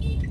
need